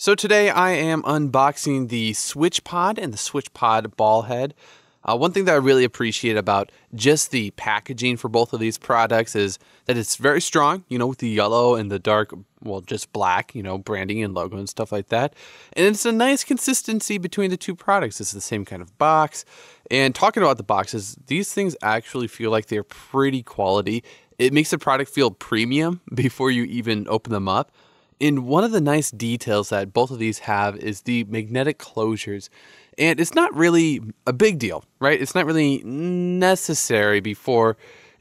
So today I am unboxing the SwitchPod and the SwitchPod ball head. Uh, one thing that I really appreciate about just the packaging for both of these products is that it's very strong, you know, with the yellow and the dark, well, just black, you know, branding and logo and stuff like that. And it's a nice consistency between the two products. It's the same kind of box. And talking about the boxes, these things actually feel like they're pretty quality. It makes the product feel premium before you even open them up. And one of the nice details that both of these have is the magnetic closures. And it's not really a big deal, right? It's not really necessary before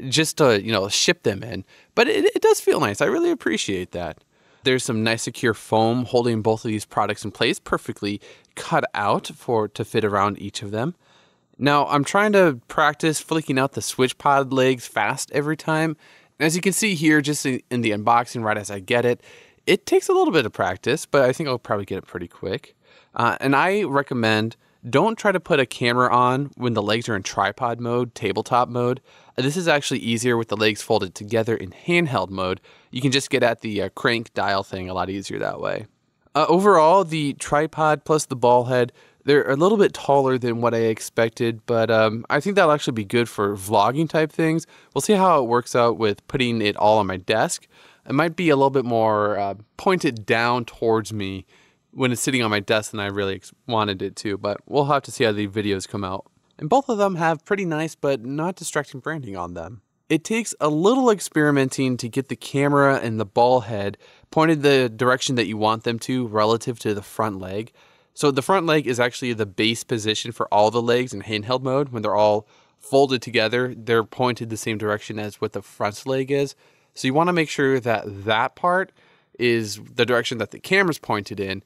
just to, you know, ship them in. But it, it does feel nice. I really appreciate that. There's some nice secure foam holding both of these products in place, perfectly cut out for to fit around each of them. Now, I'm trying to practice flicking out the SwitchPod legs fast every time. As you can see here, just in, in the unboxing, right as I get it, it takes a little bit of practice, but I think I'll probably get it pretty quick. Uh, and I recommend don't try to put a camera on when the legs are in tripod mode, tabletop mode. Uh, this is actually easier with the legs folded together in handheld mode. You can just get at the uh, crank dial thing a lot easier that way. Uh, overall, the tripod plus the ball head, they're a little bit taller than what I expected, but um, I think that'll actually be good for vlogging type things. We'll see how it works out with putting it all on my desk it might be a little bit more uh, pointed down towards me when it's sitting on my desk than I really wanted it to, but we'll have to see how the videos come out. And both of them have pretty nice but not distracting branding on them. It takes a little experimenting to get the camera and the ball head pointed the direction that you want them to relative to the front leg. So the front leg is actually the base position for all the legs in handheld mode. When they're all folded together, they're pointed the same direction as what the front leg is. So you want to make sure that that part is the direction that the camera's pointed in.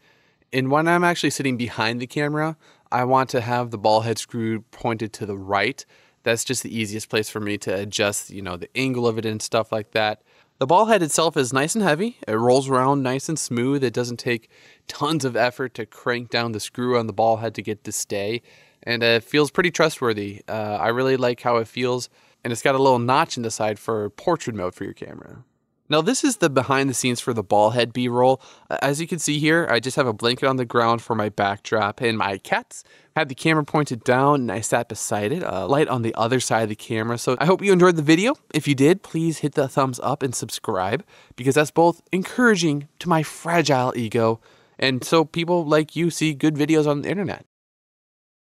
And when I'm actually sitting behind the camera, I want to have the ball head screw pointed to the right. That's just the easiest place for me to adjust, you know, the angle of it and stuff like that. The ball head itself is nice and heavy. It rolls around nice and smooth. It doesn't take tons of effort to crank down the screw on the ball head to get to stay. And it feels pretty trustworthy. Uh, I really like how it feels and it's got a little notch in the side for portrait mode for your camera. Now this is the behind the scenes for the ball head B-roll. As you can see here, I just have a blanket on the ground for my backdrop and my cats had the camera pointed down and I sat beside it, a light on the other side of the camera. So I hope you enjoyed the video. If you did, please hit the thumbs up and subscribe because that's both encouraging to my fragile ego and so people like you see good videos on the internet.